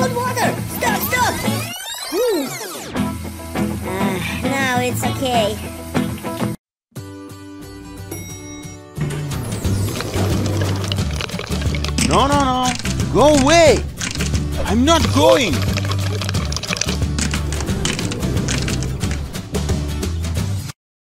cold water! Stop, stop! Uh, ah, now it's okay. No, no, no. Go away. I'm not going.